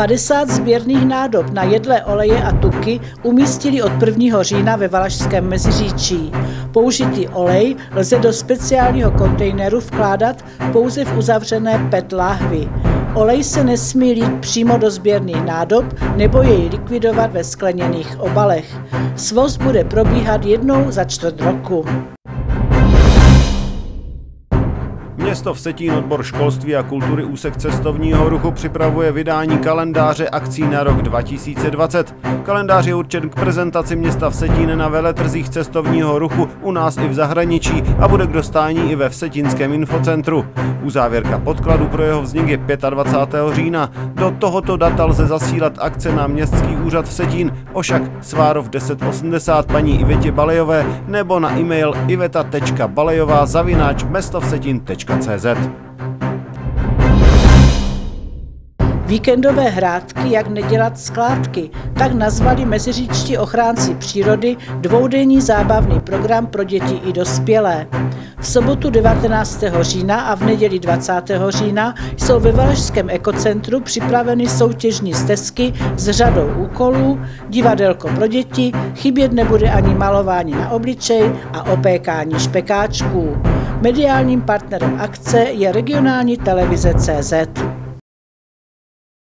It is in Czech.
50 sběrných nádob na jedlé oleje a tuky umístili od 1. října ve Valašském Meziříčí. Použitý olej lze do speciálního kontejneru vkládat pouze v uzavřené PET láhvi. Olej se nesmí lít přímo do sběrných nádob nebo jej likvidovat ve skleněných obalech. Svoz bude probíhat jednou za čtvrt roku. Město Vsetín odbor školství a kultury úsek cestovního ruchu připravuje vydání kalendáře akcí na rok 2020. Kalendář je určen k prezentaci města Vsetín na veletrzích cestovního ruchu u nás i v zahraničí a bude k dostání i ve Vsetínském infocentru. Uzávěrka podkladu pro jeho vznik je 25. října. Do tohoto data lze zasílat akce na Městský úřad Vsetín, ošak Svárov 1080 paní Ivetě Balejové nebo na e-mail iveta.balejová zavináč mestovsetín.cz CZ. Víkendové hrádky, jak nedělat skládky, tak nazvali meziříčtí ochránci přírody dvoudenní zábavný program pro děti i dospělé. V sobotu 19. října a v neděli 20. října jsou ve Valašském ekocentru připraveny soutěžní stezky s řadou úkolů, divadelko pro děti, chybět nebude ani malování na obličej a opékání špekáčků. Mediálním partnerem akce je regionální televize CZ.